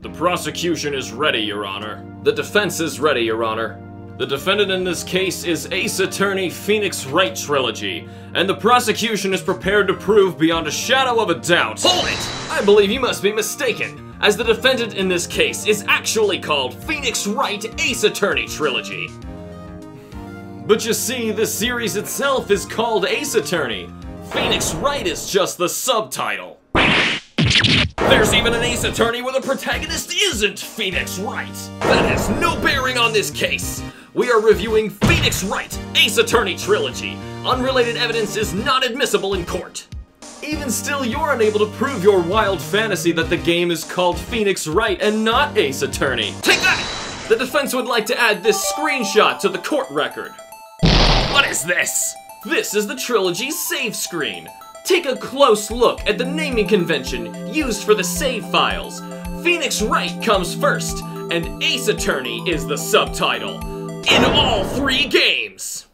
The prosecution is ready, Your Honor. The defense is ready, Your Honor. The defendant in this case is Ace Attorney Phoenix Wright Trilogy, and the prosecution is prepared to prove beyond a shadow of a doubt. Hold it! I believe you must be mistaken, as the defendant in this case is actually called Phoenix Wright Ace Attorney Trilogy. But you see, the series itself is called Ace Attorney. Phoenix Wright is just the subtitle. There's even an ace attorney where the protagonist isn't Phoenix Wright. That has no bearing on this case. We are reviewing Phoenix Wright, Ace Attorney Trilogy. Unrelated evidence is not admissible in court. Even still, you're unable to prove your wild fantasy that the game is called Phoenix Wright and not Ace Attorney. Take that! The defense would like to add this screenshot to the court record. What is this? This is the trilogy's save screen. Take a close look at the naming convention used for the save files. Phoenix Wright comes first, and Ace Attorney is the subtitle. In all three games!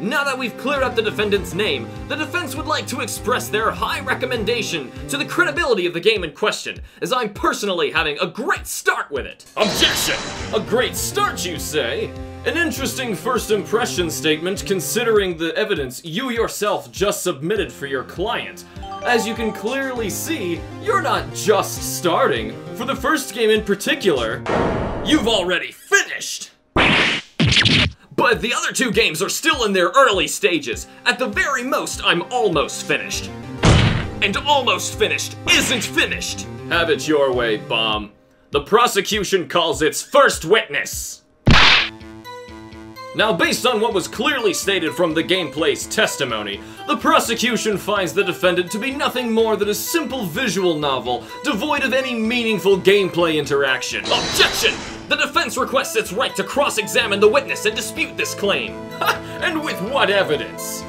Now that we've cleared up the defendant's name, the defense would like to express their high recommendation to the credibility of the game in question, as I'm personally having a great start with it. Objection! A great start, you say? An interesting first impression statement considering the evidence you yourself just submitted for your client. As you can clearly see, you're not just starting. For the first game in particular, you've already finished! But the other two games are still in their early stages. At the very most, I'm almost finished. And almost finished isn't finished! Have it your way, Bomb. The prosecution calls its first witness! Now, based on what was clearly stated from the gameplay's testimony, the prosecution finds the defendant to be nothing more than a simple visual novel, devoid of any meaningful gameplay interaction. Objection! The defense requests its right to cross-examine the witness and dispute this claim. And with what evidence?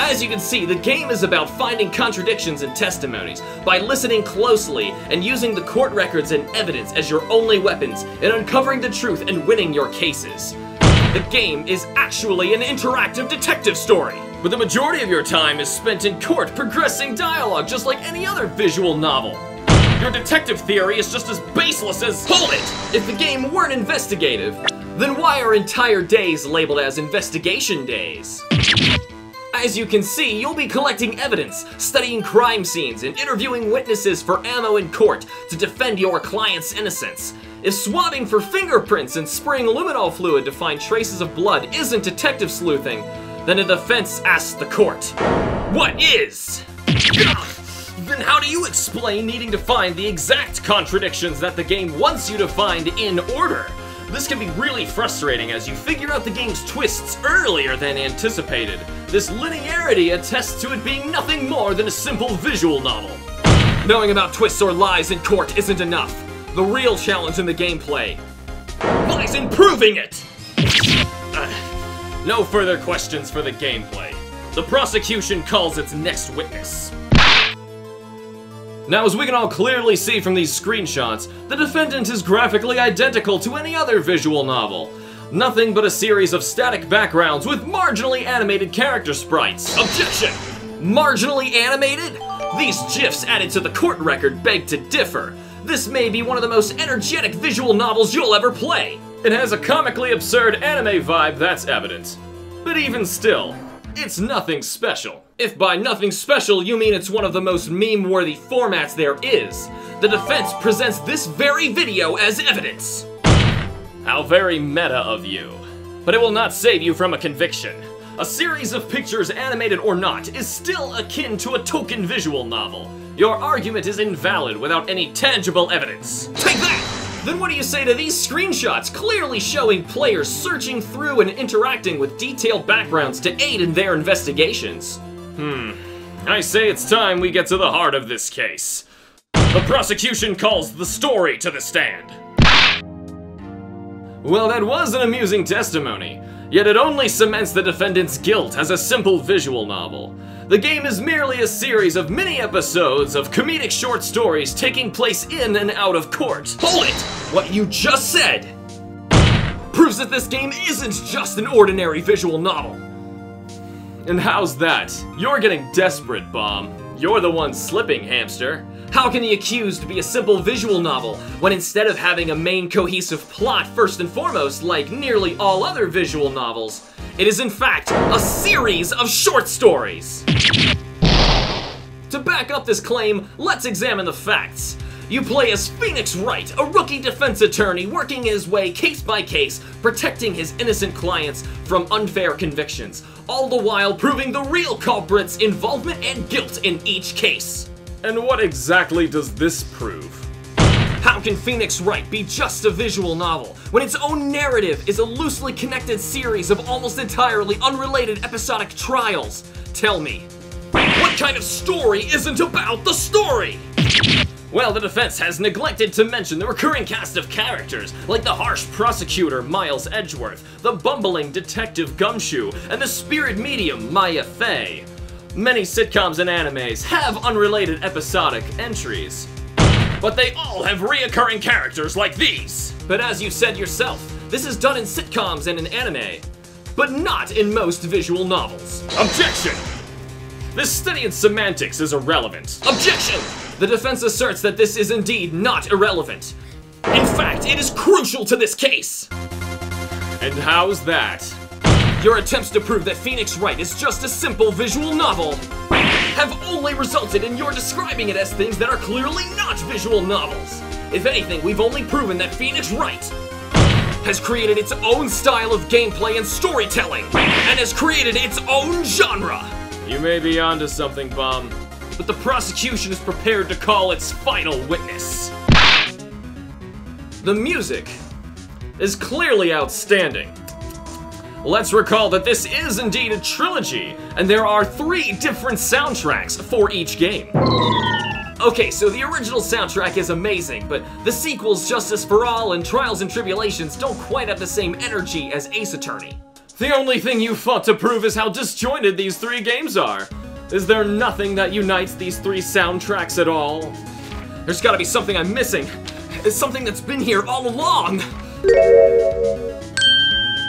As you can see, the game is about finding contradictions in testimonies by listening closely and using the court records and evidence as your only weapons in uncovering the truth and winning your cases. The game is actually an interactive detective story, but the majority of your time is spent in court progressing dialogue just like any other visual novel. Your detective theory is just as baseless as- HOLD IT! If the game weren't investigative, then why are entire days labeled as investigation days? As you can see, you'll be collecting evidence, studying crime scenes, and interviewing witnesses for ammo in court to defend your client's innocence. If swabbing for fingerprints and spraying luminol fluid to find traces of blood isn't detective sleuthing, then the defense asks the court, What is? Then how do you explain needing to find the exact contradictions that the game wants you to find in order? This can be really frustrating as you figure out the game's twists earlier than anticipated. This linearity attests to it being nothing more than a simple visual novel. Knowing about twists or lies in court isn't enough. The real challenge in the gameplay lies in proving it! Uh, no further questions for the gameplay. The prosecution calls its next witness. Now, as we can all clearly see from these screenshots, the defendant is graphically identical to any other visual novel. Nothing but a series of static backgrounds with marginally animated character sprites. Objection! Marginally animated? These GIFs added to the court record beg to differ. This may be one of the most energetic visual novels you'll ever play. It has a comically absurd anime vibe, that's evident. But even still, it's nothing special. If by nothing special you mean it's one of the most meme-worthy formats there is, the defense presents this very video as evidence. How very meta of you. But it will not save you from a conviction. A series of pictures, animated or not, is still akin to a token visual novel. Your argument is invalid without any tangible evidence. Take that! Then what do you say to these screenshots clearly showing players searching through and interacting with detailed backgrounds to aid in their investigations? Hmm. I say it's time we get to the heart of this case. The prosecution calls the story to the stand. Well, that was an amusing testimony, yet it only cements the defendant's guilt as a simple visual novel. The game is merely a series of mini episodes of comedic short stories taking place in and out of court. Hold it! What you just said proves that this game isn't just an ordinary visual novel. And how's that? You're getting desperate, Bomb. You're the one slipping, hamster. How can The Accused be a simple visual novel when instead of having a main cohesive plot first and foremost, like nearly all other visual novels, it is in fact a series of short stories? To back up this claim, let's examine the facts. You play as Phoenix Wright, a rookie defense attorney working his way case by case, protecting his innocent clients from unfair convictions, all the while proving the real culprit's involvement and guilt in each case. And what exactly does this prove? How can Phoenix Wright be just a visual novel when its own narrative is a loosely connected series of almost entirely unrelated episodic trials? Tell me, what kind of story isn't about the story? Well, the defense has neglected to mention the recurring cast of characters, like the harsh prosecutor Miles Edgeworth, the bumbling detective Gumshoe, and the spirit medium Maya Fey. Many sitcoms and animes have unrelated episodic entries, but they all have reoccurring characters like these. But as you said yourself, this is done in sitcoms and in anime, but not in most visual novels. Objection! This study in semantics is irrelevant. Objection! The defense asserts that this is indeed not irrelevant. In fact, it is crucial to this case. And how's that? Your attempts to prove that Phoenix Wright is just a simple visual novel have only resulted in your describing it as things that are clearly not visual novels. If anything, we've only proven that Phoenix Wright has created its own style of gameplay and storytelling, and has created its own genre. You may be onto something, Bomb, but the prosecution is prepared to call its final witness. The music is clearly outstanding. Let's recall that this is indeed a trilogy, and there are three different soundtracks for each game. Okay, so the original soundtrack is amazing, but the sequels, Justice for All and Trials and Tribulations, don't quite have the same energy as Ace Attorney. The only thing you fought to prove is how disjointed these three games are. Is there nothing that unites these three soundtracks at all? There's gotta be something I'm missing. It's something that's been here all along.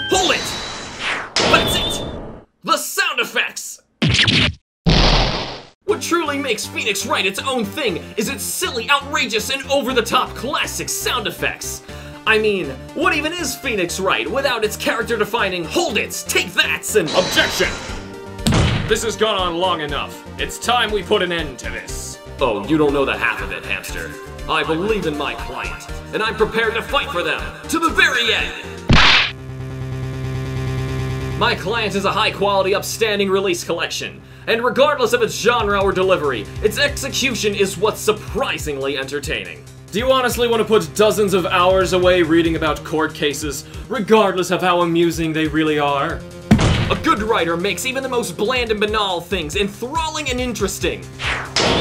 Hold it! That's it! The sound effects! What truly makes Phoenix Wright its own thing is its silly, outrageous, and over-the-top classic sound effects. I mean, what even is Phoenix Wright without its character-defining hold its, take that's, and objection? This has gone on long enough. It's time we put an end to this. Oh, you don't know the half of it, hamster. I believe in my client, and I'm prepared to fight for them to the very end. My client is a high quality, upstanding release collection, and regardless of its genre or delivery, its execution is what's surprisingly entertaining. Do you honestly want to put dozens of hours away reading about court cases, regardless of how amusing they really are? A good writer makes even the most bland and banal things enthralling and interesting.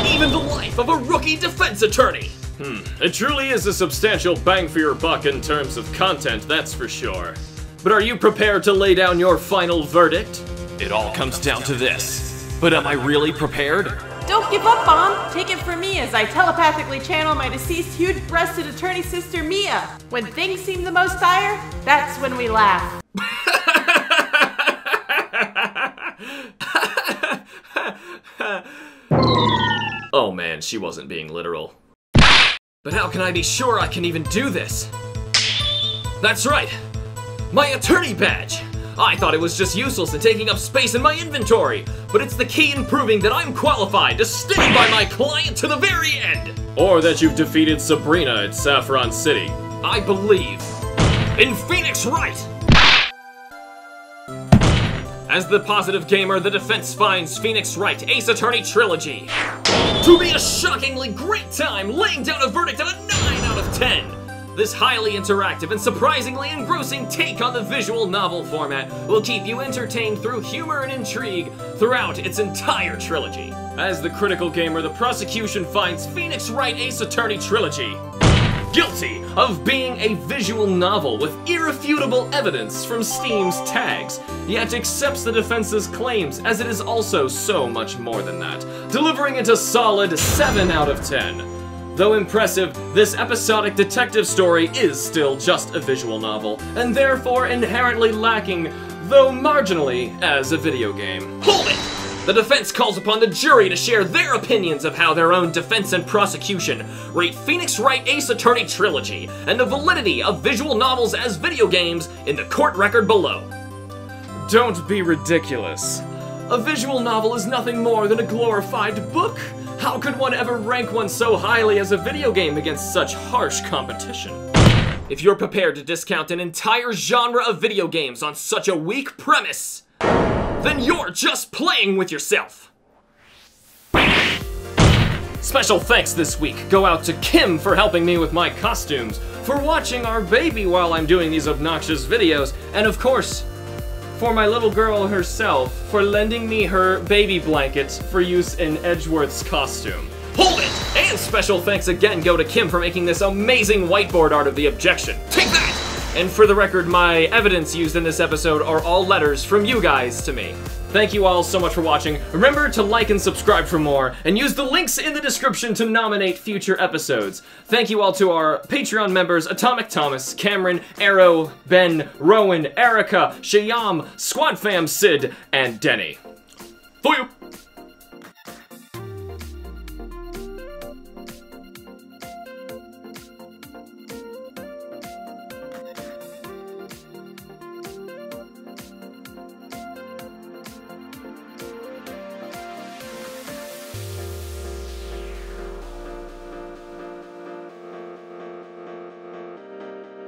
Even the life of a rookie defense attorney. Hmm, it truly is a substantial bang for your buck in terms of content, that's for sure. But are you prepared to lay down your final verdict? It all comes down to this. But am I really prepared? Don't give up, Bomb! Take it from me as I telepathically channel my deceased huge-breasted attorney sister Mia. When things seem the most dire, that's when we laugh. man, she wasn't being literal. But how can I be sure I can even do this? That's right! My attorney badge! I thought it was just useless and taking up space in my inventory, but it's the key in proving that I'm qualified to stand by my client to the very end! Or that you've defeated Sabrina at Saffron City. I believe in Phoenix Wright! As the positive gamer, the defense finds Phoenix Wright Ace Attorney Trilogy to be a shockingly great time, laying down a verdict of a 9 out of 10. This highly interactive and surprisingly engrossing take on the visual novel format will keep you entertained through humor and intrigue throughout its entire trilogy. As the critical gamer, the prosecution finds Phoenix Wright Ace Attorney Trilogy guilty of being a visual novel with irrefutable evidence from Steam's tags, yet accepts the defense's claims as it is also so much more than that, delivering it a solid 7 out of 10. Though impressive, this episodic detective story is still just a visual novel, and therefore inherently lacking, though marginally, as a video game. Hold it! The defense calls upon the jury to share their opinions of how their own defense and prosecution rate Phoenix Wright Ace Attorney Trilogy and the validity of visual novels as video games in the court record below. Don't be ridiculous. A visual novel is nothing more than a glorified book. How could one ever rank one so highly as a video game against such harsh competition? If you're prepared to discount an entire genre of video games on such a weak premise, then you're just playing with yourself. Special thanks this week go out to Kim for helping me with my costumes, for watching our baby while I'm doing these obnoxious videos, and of course, for my little girl herself for lending me her baby blankets for use in Edgeworth's costume. Hold it! And special thanks again go to Kim for making this amazing whiteboard art of the objection. Take that! And for the record, my evidence used in this episode are all letters from you guys to me. Thank you all so much for watching. Remember to like and subscribe for more, and use the links in the description to nominate future episodes. Thank you all to our Patreon members Atomic Thomas, Cameron, Arrow, Ben, Rowan, Erica, Shayam, Squad Fam Sid, and Denny. For you!